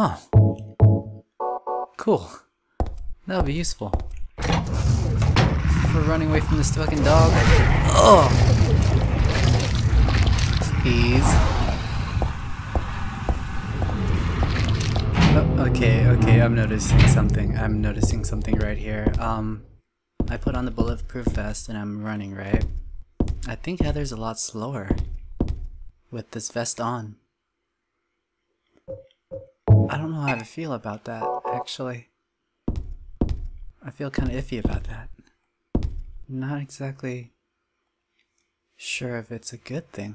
Oh. Cool. That'll be useful. For running away from this fucking dog. Oh! Please. Oh, okay, okay, I'm noticing something. I'm noticing something right here. Um, I put on the bulletproof vest and I'm running, right? I think Heather's a lot slower with this vest on. I don't know how to feel about that, actually. I feel kind of iffy about that. Not exactly sure if it's a good thing.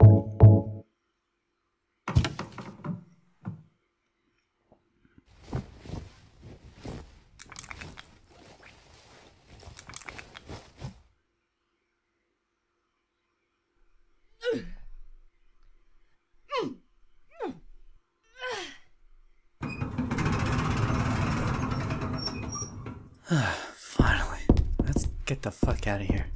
Finally. Let's get the fuck out of here.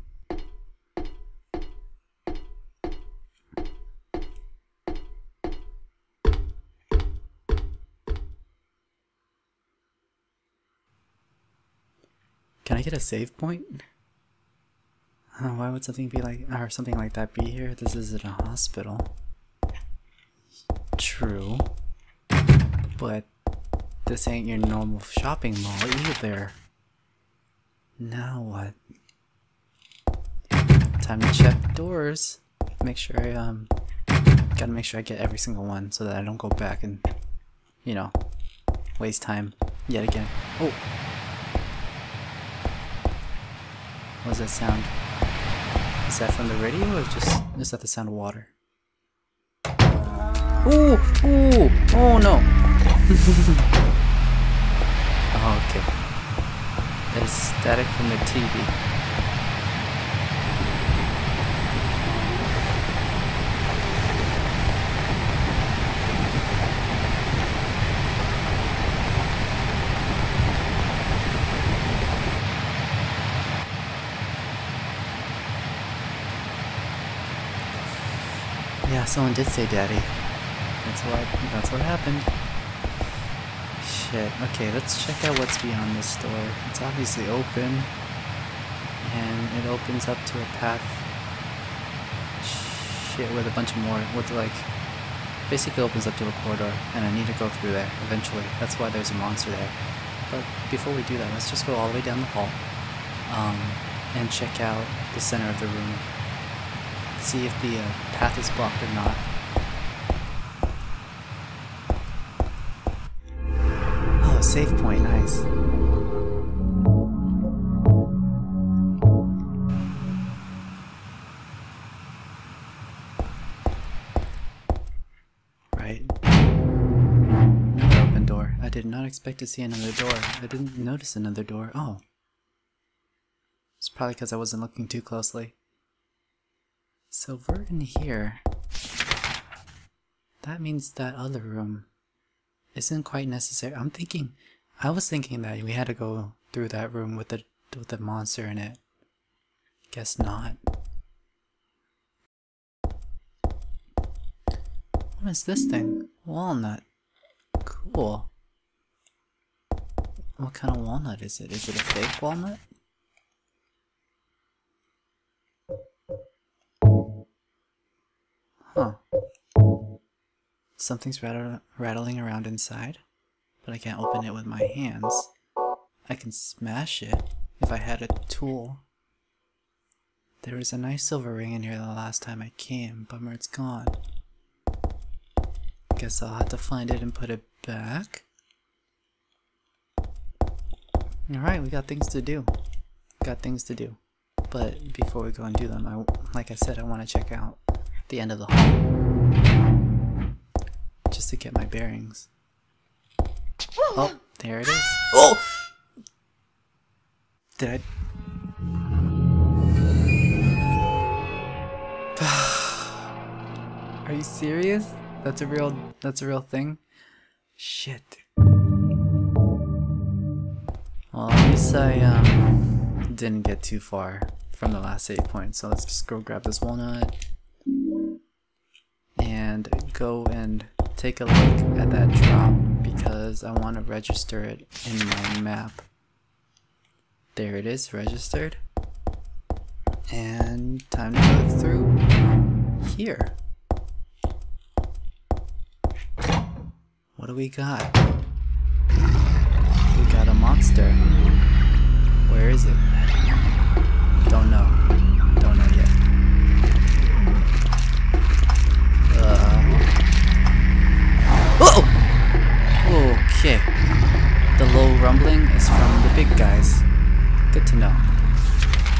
Can I get a save point? Uh, why would something be like, or something like that be here? This isn't a hospital. True. But this ain't your normal shopping mall either. Now what? Time to check doors. Make sure I, um, gotta make sure I get every single one so that I don't go back and, you know, waste time yet again. Oh! What was that sound? Is that from the radio or just, is that the sound of water? Ooh! Ooh! Oh no! oh, okay. That is static from the TV. Yeah, someone did say daddy. That's what that's what happened. Shit. Okay, let's check out what's beyond this door. It's obviously open. And it opens up to a path shit with a bunch of more with like basically opens up to a corridor and I need to go through there eventually. That's why there's a monster there. But before we do that, let's just go all the way down the hall. Um, and check out the center of the room see if the uh, path is blocked or not. Save point, nice. Right. Open door. I did not expect to see another door. I didn't notice another door. Oh. It's probably because I wasn't looking too closely. So we're in here. That means that other room isn't quite necessary. I'm thinking, I was thinking that we had to go through that room with the with the monster in it. Guess not. What is this thing? Walnut. Cool. What kind of walnut is it? Is it a fake walnut? Huh. Something's rattle rattling around inside, but I can't open it with my hands. I can smash it if I had a tool. There was a nice silver ring in here the last time I came. Bummer it's gone. Guess I'll have to find it and put it back. Alright, we got things to do. Got things to do. But before we go and do them, I, like I said, I want to check out the end of the hall. Just to get my bearings. Oh, there it is. Oh! Did I... Are you serious? That's a real, that's a real thing? Shit. Well, at least I, um, didn't get too far from the last save point, so let's just go grab this walnut and go and take a look at that drop because I want to register it in my map. There it is, registered. And time to go through here. What do we got? We got a monster. Where is it? Don't know. Don't know yet. Uh. Oh! Okay. The low rumbling is from the big guys. Good to know.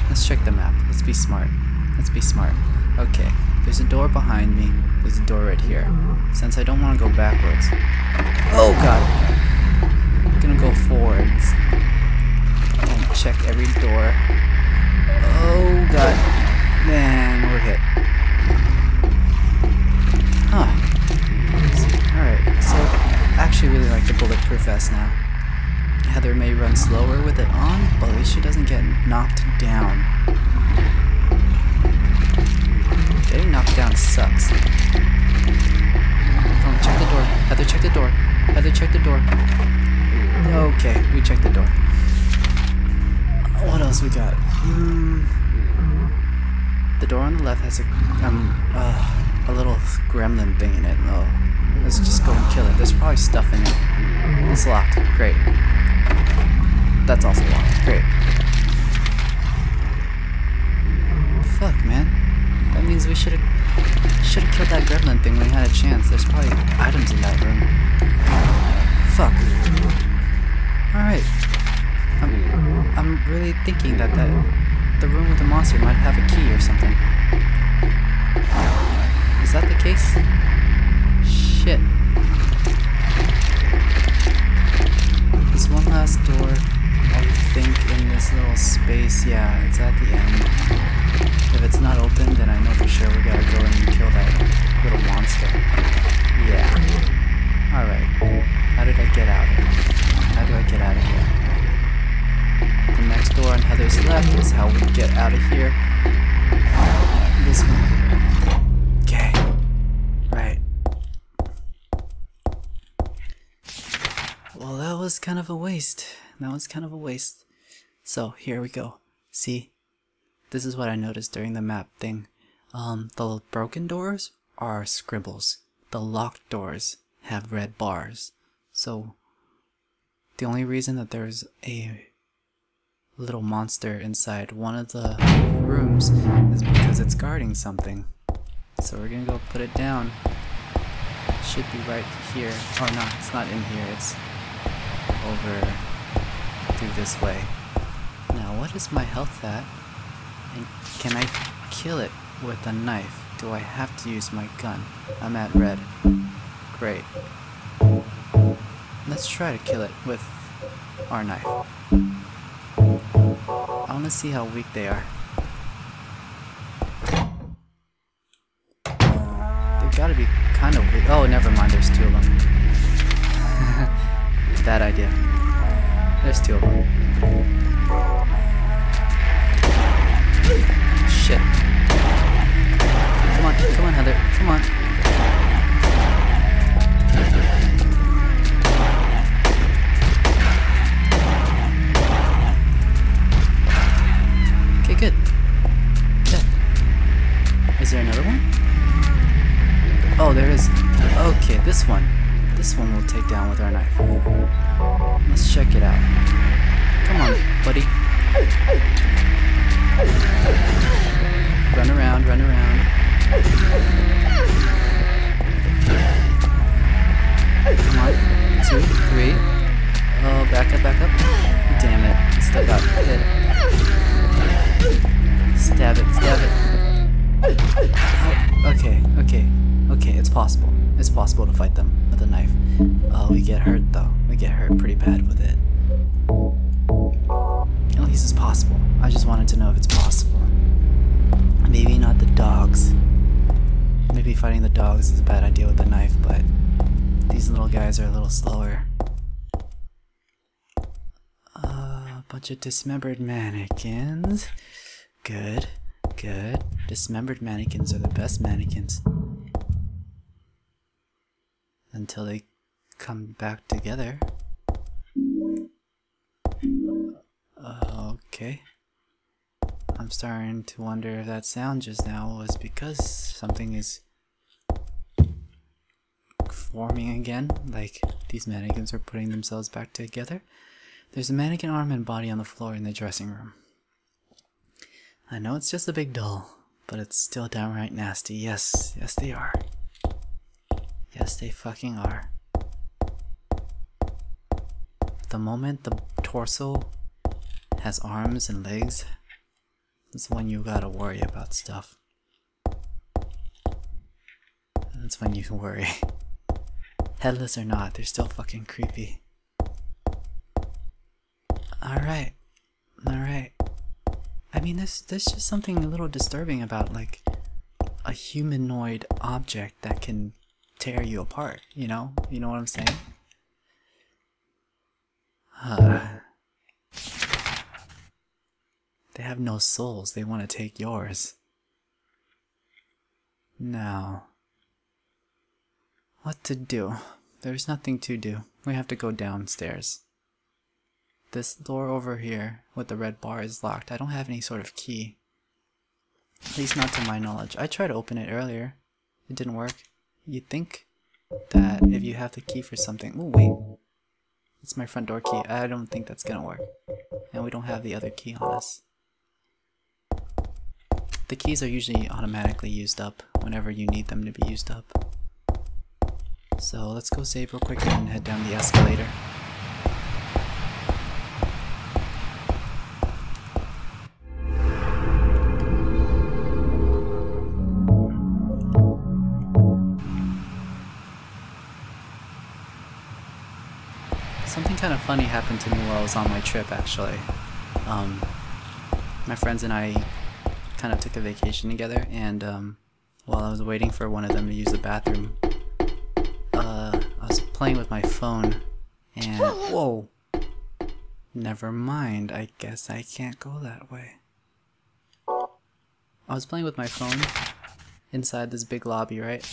Let's check the map. Let's be smart. Let's be smart. Okay. There's a door behind me. There's a door right here. Since I don't want to go backwards. Oh god! I'm gonna go forwards. And check every door. Oh god. Man, we're hit. Huh. Alright, so I actually really like the bulletproof vest now. Heather may run slower with it on, but at least she doesn't get knocked down. Getting knocked down sucks. Come on, check the door. Heather, check the door. Heather, check the door. Okay, we checked the door. What else we got? The door on the left has a um uh, a little gremlin thing in it. Oh, let's just go and kill it. There's probably stuff in it. It's locked. Great. That's also locked. Great. Fuck, man. That means we should have should have killed that gremlin thing when we had a chance. There's probably items in that room. Fuck. All right. I'm I'm really thinking that that the room with the monster might have a key or something. Is that the case? Shit. There's one last door, think, in this little space. Yeah, it's at the end. If it's not open, then I know for sure we gotta go in and kill that little monster. Yeah. Alright. How did I get out? How do I get out of here? The next door on Heather's left is how we get out of here. This one. Okay. Right. Well, that was kind of a waste. That was kind of a waste. So, here we go. See? This is what I noticed during the map thing. Um, the broken doors are scribbles. The locked doors have red bars. So, the only reason that there's a little monster inside one of the rooms is because it's guarding something. So we're gonna go put it down. It Should be right here. Oh no, it's not in here, it's over through this way. What is my health at? And can I kill it with a knife? Do I have to use my gun? I'm at red. Great. Let's try to kill it with our knife. I want to see how weak they are. They've got to be kind of weak. Oh, never mind. There's two of them. Bad idea. There's two of them. Shit. Come on, come on, Heather. Come on. Okay, good. Good. Is there another one? Oh, there is. Okay, this one. This one we'll take down with our knife. Let's check it out. Come on, buddy. Run around, run around. Come on. Two, three. Oh, back up, back up. Damn it. Still got hit. Stab it, stab it. Oh, okay, okay. Okay, it's possible. It's possible to fight them with a knife. Oh, we get hurt though. We get hurt pretty bad with it. Fighting the dogs is a bad idea with the knife, but these little guys are a little slower. Uh, a bunch of dismembered mannequins. Good, good. Dismembered mannequins are the best mannequins. Until they come back together. Okay. I'm starting to wonder if that sound just now was because something is forming again, like these mannequins are putting themselves back together. There's a mannequin arm and body on the floor in the dressing room. I know it's just a big doll, but it's still downright nasty. Yes, yes they are. Yes, they fucking are. The moment the torso has arms and legs, that's when you gotta worry about stuff. That's when you can worry. Headless or not, they're still fucking creepy. Alright. Alright. I mean, there's, there's just something a little disturbing about, like, a humanoid object that can tear you apart, you know? You know what I'm saying? Uh, they have no souls, they want to take yours. Now, what to do? There's nothing to do. We have to go downstairs. This door over here with the red bar is locked. I don't have any sort of key. At least not to my knowledge. I tried to open it earlier. It didn't work. You'd think that if you have the key for something... Oh, wait. It's my front door key. I don't think that's gonna work. And we don't have the other key on us. The keys are usually automatically used up whenever you need them to be used up. So let's go save real quick and head down the escalator. Something kind of funny happened to me while I was on my trip actually. Um, my friends and I kind of took a vacation together and um, while I was waiting for one of them to use the bathroom, playing with my phone and whoa, never mind. I guess I can't go that way. I was playing with my phone inside this big lobby, right?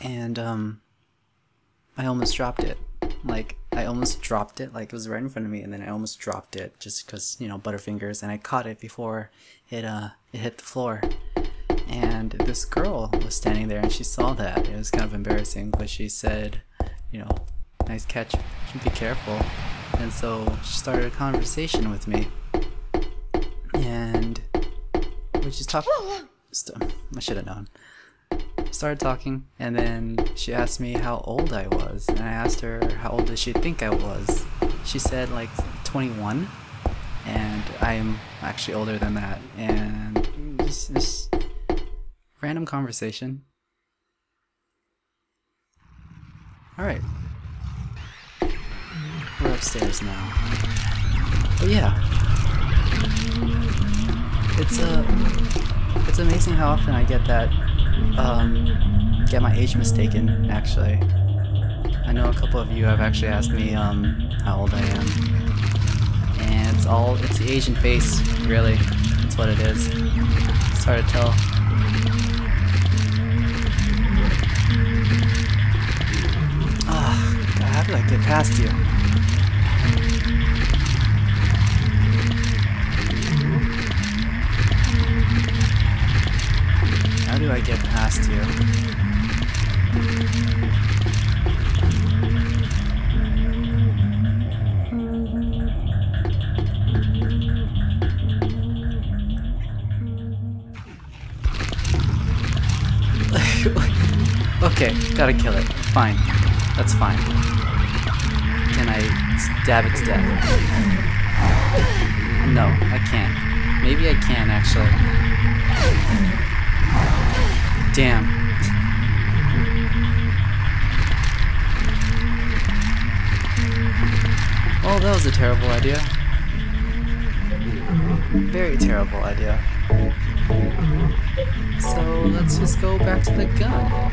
And um, I almost dropped it. Like I almost dropped it. Like it was right in front of me, and then I almost dropped it just because you know butterfingers, and I caught it before it uh it hit the floor. And this girl was standing there, and she saw that. It was kind of embarrassing, but she said, you know, nice catch. Be careful. And so she started a conversation with me, and we just talked. Um, I should have known started talking, and then she asked me how old I was, and I asked her how old does she think I was. She said like 21, and I am actually older than that, and just, just random conversation. Alright. We're upstairs now. But yeah. It's uh it's amazing how often I get that um, get my age mistaken, actually. I know a couple of you have actually asked me um, how old I am. And it's all, it's the Asian face, really. That's what it is. It's hard to tell. Do I get past you? How do I get past you? okay, gotta kill it. Fine. That's fine. I stab it to death? No, I can't. Maybe I can, actually. Damn. Well, that was a terrible idea. Very terrible idea. So let's just go back to the gun.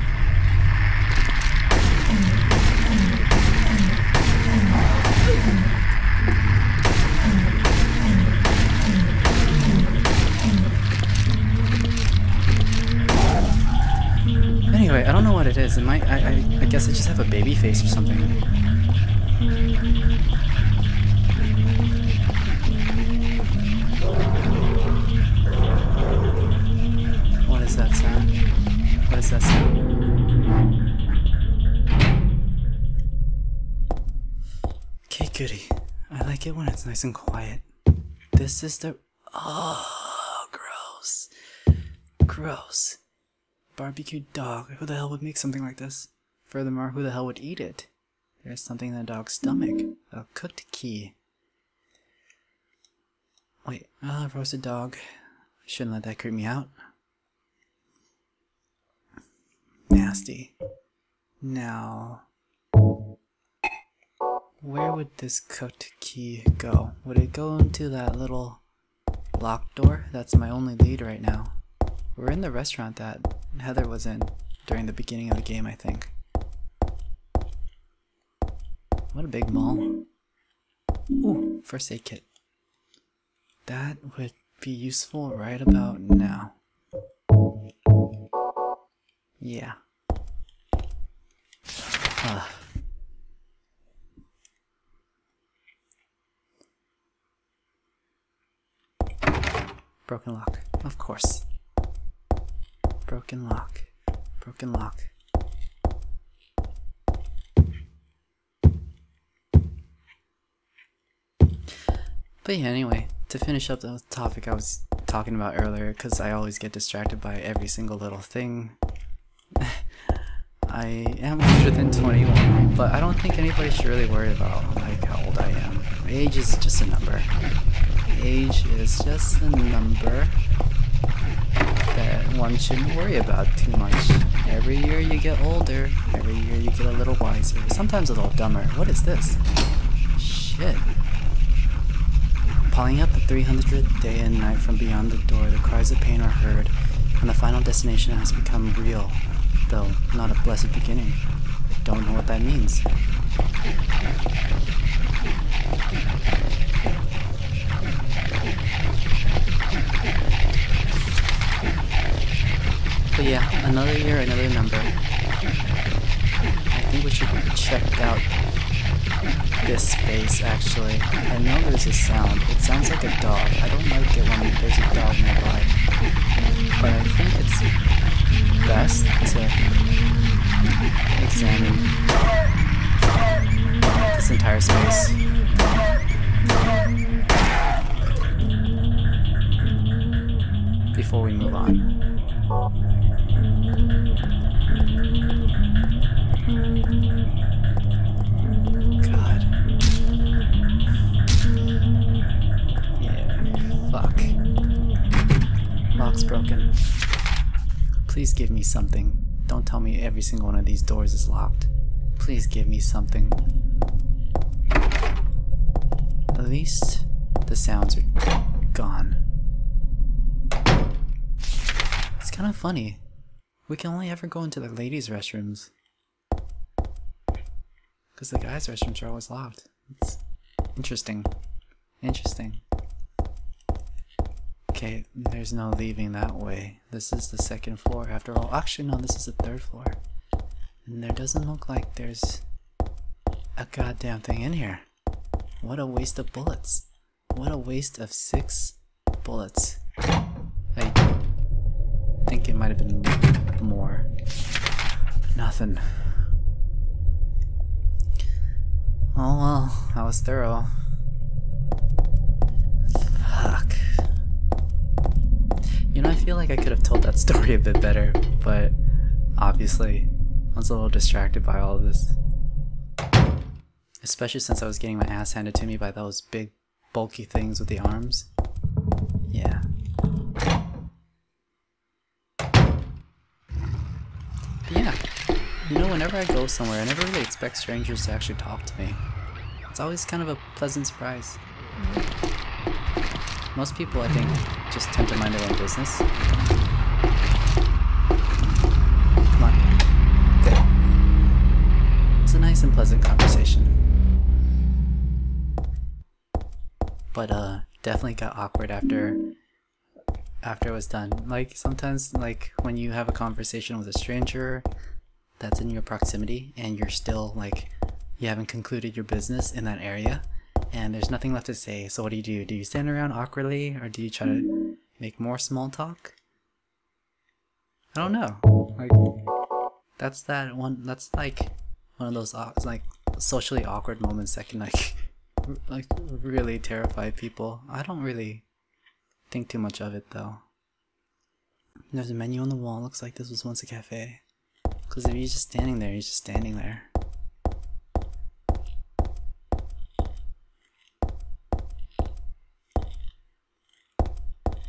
Is. It might. I, I, I guess I just have a baby face or something. What is that sound? What is that sound? Okay, goody. I like it when it's nice and quiet. This is the. Oh, gross. Gross. Barbecue dog. Who the hell would make something like this? Furthermore, who the hell would eat it? There's something in the dog's stomach. A cooked key. Wait, uh, roasted dog. Shouldn't let that creep me out. Nasty. Now, where would this cooked key go? Would it go into that little locked door? That's my only lead right now. We're in the restaurant that Heather was in during the beginning of the game, I think. What a big mall. Ooh, first aid kit. That would be useful right about now. Yeah. Ugh. Broken lock. Of course. Broken lock. Broken lock. But yeah, anyway, to finish up the topic I was talking about earlier, because I always get distracted by every single little thing. I am older than 21, but I don't think anybody should really worry about like how old I am. Age is just a number. Age is just a number one shouldn't worry about too much. Every year you get older, every year you get a little wiser, sometimes a little dumber. What is this? Shit. Calling up the 300th day and night from beyond the door, the cries of pain are heard, and the final destination has become real, though not a blessed beginning. I don't know what that means. But yeah, another year, another number. I think we should check out this space actually. I know there's a sound. It sounds like a dog. I don't like it when there's a dog nearby. But I think it's best to examine this entire space. Before we move on. God. Yeah, fuck. Lock's broken. Please give me something. Don't tell me every single one of these doors is locked. Please give me something. At least the sounds are gone. It's kind of funny. We can only ever go into the ladies' restrooms. Because the guys' restrooms are always locked. It's interesting. Interesting. Okay, there's no leaving that way. This is the second floor after all. Actually, no, this is the third floor. And there doesn't look like there's a goddamn thing in here. What a waste of bullets. What a waste of six bullets. I think it might have been more. Nothing. Oh well, that was thorough. Fuck. You know, I feel like I could have told that story a bit better, but obviously, I was a little distracted by all of this. Especially since I was getting my ass handed to me by those big, bulky things with the arms. Yeah. But yeah, you know, whenever I go somewhere, I never really expect strangers to actually talk to me. It's always kind of a pleasant surprise. Most people, I think, just tend to mind their own business. Come on. It's a nice and pleasant conversation. But, uh, definitely got awkward after after it was done. Like, sometimes, like, when you have a conversation with a stranger, that's in your proximity and you're still like you haven't concluded your business in that area and there's nothing left to say. So what do you do? Do you stand around awkwardly or do you try to make more small talk? I don't know. Like that's that one that's like one of those uh, like socially awkward moments that can like like really terrify people. I don't really think too much of it though. There's a menu on the wall. Looks like this was once a cafe. Because if he's just standing there, he's just standing there.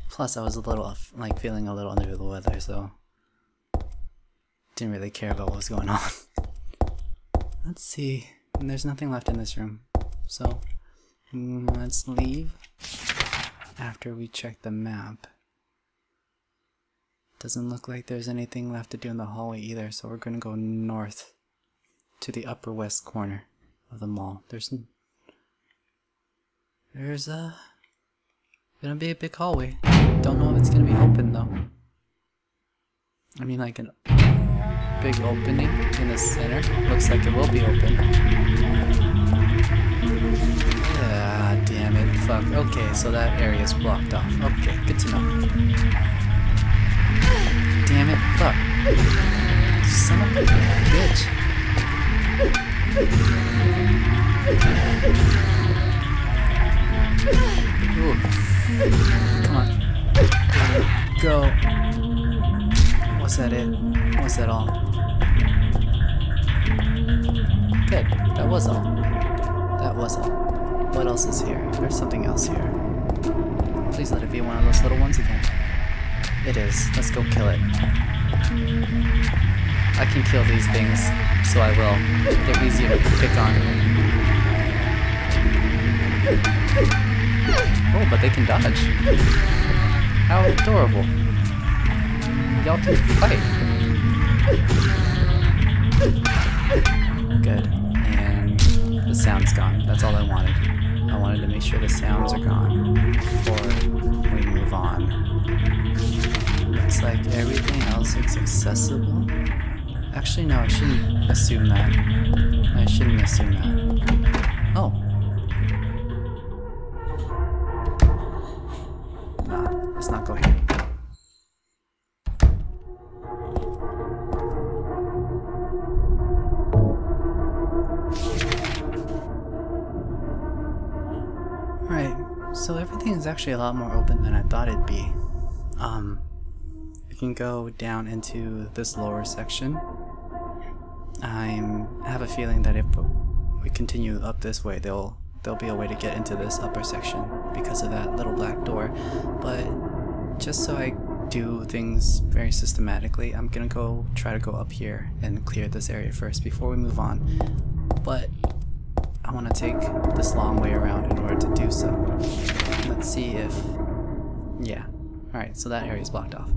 Plus, I was a little, off, like, feeling a little under the weather, so didn't really care about what was going on. let's see. There's nothing left in this room, so mm, let's leave after we check the map. Doesn't look like there's anything left to do in the hallway either, so we're gonna go north to the upper west corner of the mall. There's there's a gonna be a big hallway. Don't know if it's gonna be open though. I mean like a big opening in the center. Looks like it will be open. Ah, damn it. Fuck. Okay, so that area is blocked off. Okay, good to know damn it. Fuck. Son of a bitch. Ooh. Come on. Go. Was that it? Was that all? Good. That was all. That was all. What else is here? There's something else here. Please let it be one of those little ones again. It is. Let's go kill it. I can kill these things, so I will. They're easier to pick on. Oh, but they can dodge. How adorable. Y'all can fight. Good. And the sound's gone. That's all I wanted. I wanted to make sure the sounds are gone before we move on like everything else is accessible. Actually, no, I shouldn't assume that. I shouldn't assume that. Oh. Nah, let's not go here. Alright, so everything is actually a lot more open than I thought it'd be. Um, can go down into this lower section. I'm, I have a feeling that if we continue up this way, there'll there'll be a way to get into this upper section because of that little black door. But just so I do things very systematically, I'm gonna go try to go up here and clear this area first before we move on. But I want to take this long way around in order to do so. Let's see if... Yeah. Alright, so that area is blocked off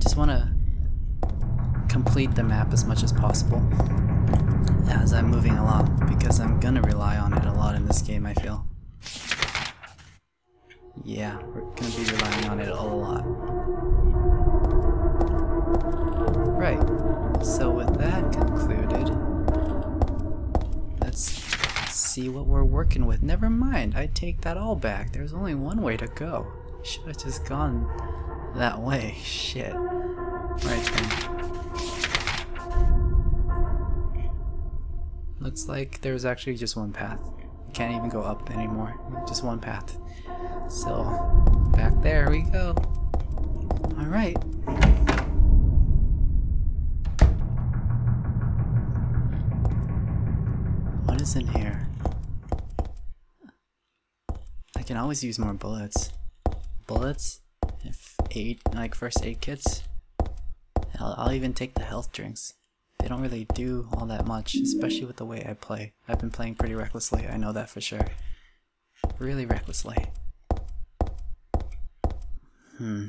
just want to complete the map as much as possible as I'm moving along because I'm gonna rely on it a lot in this game I feel. Yeah, we're gonna be relying on it a lot. Right, so with that concluded, let's see what we're working with. Never mind, I take that all back. There's only one way to go. Should have just gone that way. Shit. Right then. Looks like there's actually just one path. You can't even go up anymore. Just one path. So, back there we go. Alright. What is in here? I can always use more bullets. Bullets? Aid, like first aid kits. I'll, I'll even take the health drinks. They don't really do all that much, especially with the way I play. I've been playing pretty recklessly, I know that for sure. Really recklessly. Hmm.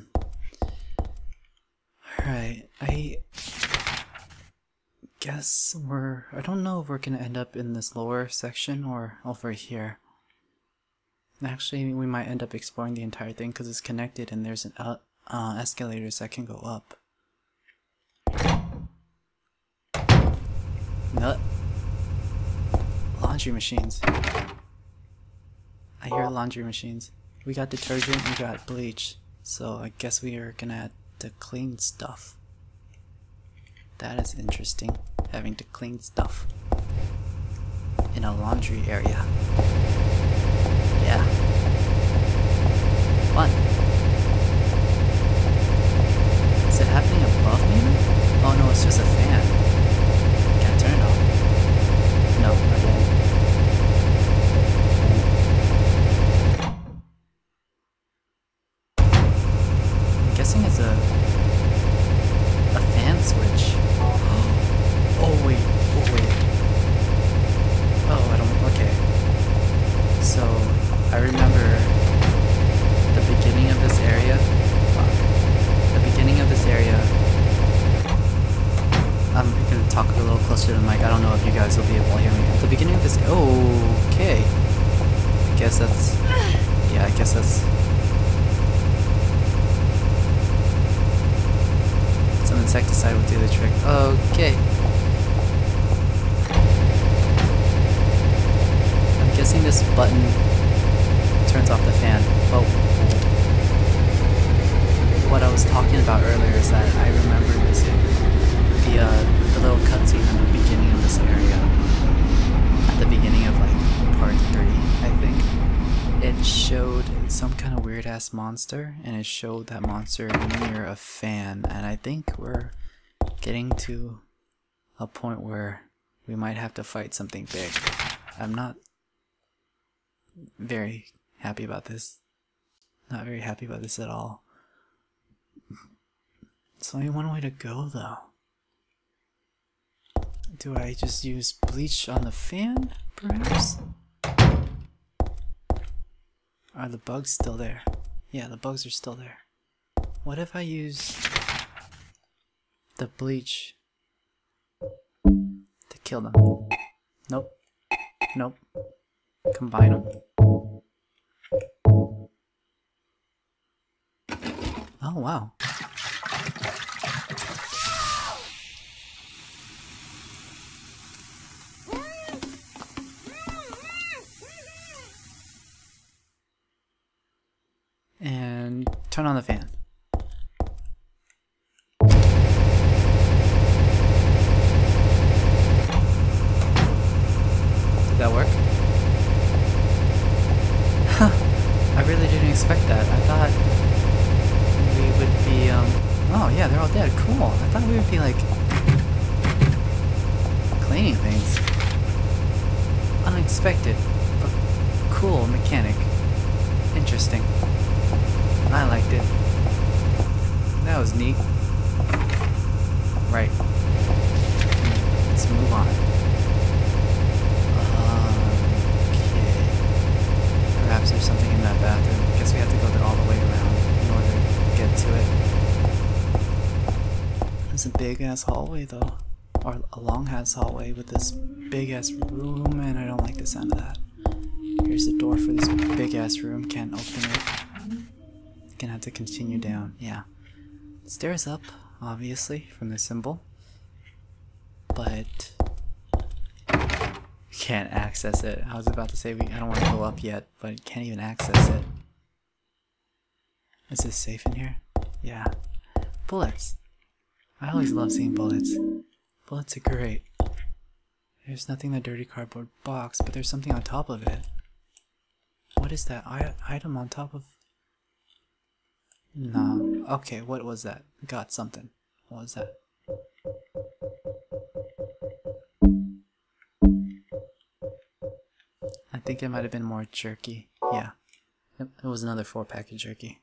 Alright, I guess we're... I don't know if we're gonna end up in this lower section or over here. Actually, we might end up exploring the entire thing because it's connected and there's an uh, uh, escalators that can go up. Uh, laundry machines. I hear laundry machines. We got detergent, we got bleach. So I guess we are gonna have to clean stuff. That is interesting, having to clean stuff in a laundry area. Yeah. Fun. Is it happening above me? Oh no, it's just a fan. Can I turn it off? No, not yet. I'm guessing it's a a fan switch. Oh wait, oh wait. Oh, I don't. Okay. So I remember the beginning of this area. Of this area. I'm gonna talk a little closer to the mic. I don't know if you guys will be able to hear me. At the beginning of this. Okay. I guess that's. Yeah, I guess that's. Some insecticide would do the trick. Okay. I'm guessing this button turns off the fan. Well, what I was talking about earlier is that I remember this the uh, the little cutscene in the beginning of this area. At the beginning of like part three, I think. It showed some kind of weird ass monster, and it showed that monster near a fan, and I think we're getting to a point where we might have to fight something big. I'm not very happy about this. Not very happy about this at all. It's only one way to go, though. Do I just use bleach on the fan, perhaps? Are the bugs still there? Yeah, the bugs are still there. What if I use the bleach to kill them? Nope. Nope. Combine them. Oh, wow. And turn on the fan. Ass hallway though. Or a long ass hallway with this big ass room and I don't like the sound of that. Here's the door for this big ass room. Can't open it. Gonna have to continue down. Yeah. Stairs up, obviously, from the symbol. But can't access it. I was about to say we I don't want to go up yet, but can't even access it. Is this safe in here? Yeah. Bullets. I always love seeing bullets. Bullets are great. There's nothing in the dirty cardboard box, but there's something on top of it. What is that I item on top of? No. Okay, what was that? Got something. What was that? I think it might have been more jerky. Yeah. It was another four pack of jerky.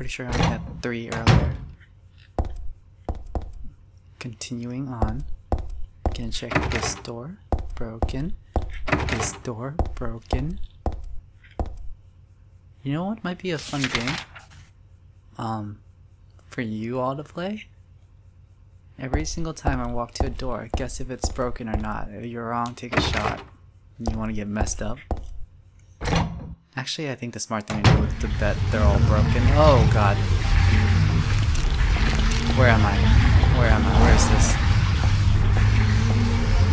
Pretty sure I had three earlier. Continuing on. Gonna check this door. Broken. This door. Broken. You know what might be a fun game? Um, for you all to play? Every single time I walk to a door, guess if it's broken or not. If you're wrong, take a shot. You want to get messed up? Actually, I think the smart thing to do is to bet they're all broken. Oh god. Where am I? Where am I? Where is this?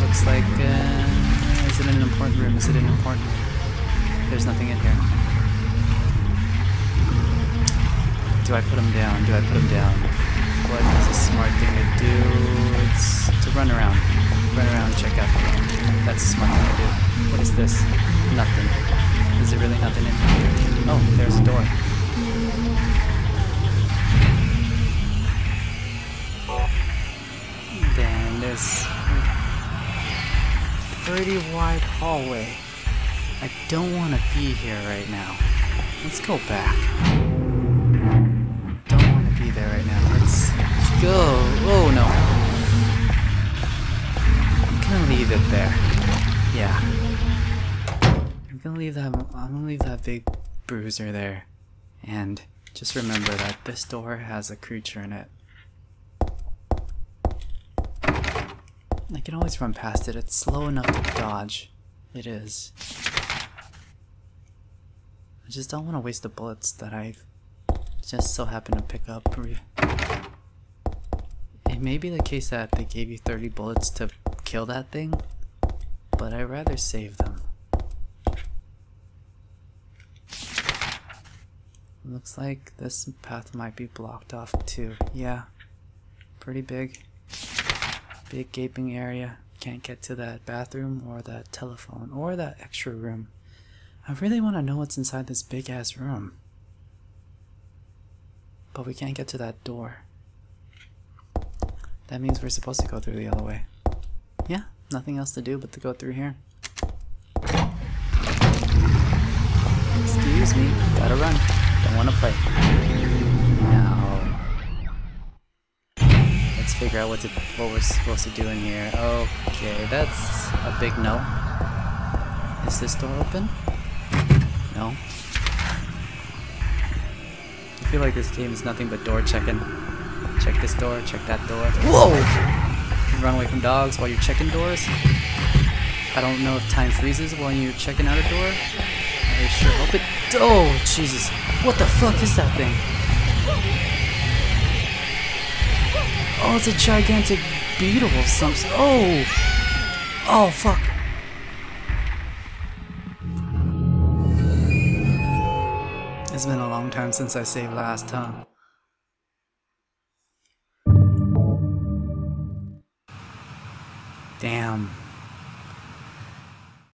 Looks like, uh, is it an important room? Is it an important room? There's nothing in here. Do I put him down? Do I put him down? What is a smart thing to do? It's to run around. Run around and check out the room. That's a smart thing to do. What is this? Nothing. Is there really nothing in here? Oh, there's a door. Then there's pretty wide hallway. I don't want to be here right now. Let's go back. Don't want to be there right now. Let's, let's go. Oh no. I'm gonna leave it there. Yeah. I'm gonna leave that. I'm gonna leave that big bruiser there. And just remember that this door has a creature in it. I can always run past it. It's slow enough to dodge. It is. I just don't want to waste the bullets that I just so happen to pick up. It may be the case that they gave you 30 bullets to kill that thing, but I'd rather save them. Looks like this path might be blocked off too. Yeah, pretty big. Big gaping area. Can't get to that bathroom or that telephone or that extra room. I really want to know what's inside this big ass room. But we can't get to that door. That means we're supposed to go through the other way. Yeah, nothing else to do but to go through here. Excuse me, gotta run. Want to play. Now, let's figure out what to what we're supposed to do in here. Okay, that's a big no. Is this door open? No. I feel like this game is nothing but door checking. Check this door, check that door. Whoa! You run away from dogs while you're checking doors. I don't know if time freezes while you're checking out a door. I sure hope it. Oh, Jesus. What the fuck is that thing? Oh, it's a gigantic beetle of some. Oh! Oh, fuck. It's been a long time since I saved last, huh? Damn.